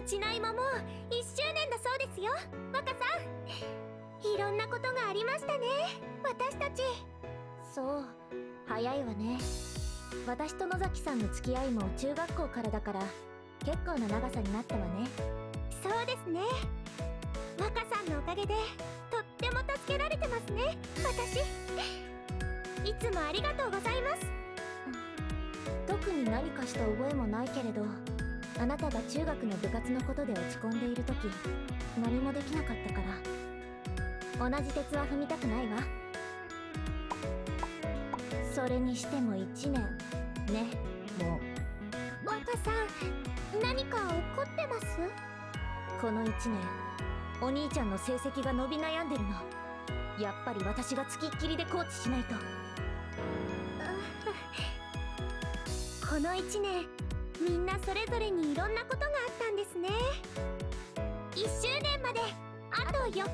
八内ももう1周年だそうですよ。若さん。いろんなことがありましたね。私たち。そう。早いわね。私と野崎さんの付き合いも中学校からだから結構な長さになったわね。そうですね。若さんのおかげでとっても助けられてますね。私。いつもありがとうございます。特に何かした覚えもないけれどあなたが中学の部活のことで落ち込んでいる時何もできなかったから。同じ鉄は踏みたくないわ。それにしても1年。ね。もう。若さん何か怒ってます？この1年お兄ちゃんの成績が伸び悩んでるの。やっぱり私がつきっきりでコーチしないと。この1年なことがあったんですね。1周年まであと4日。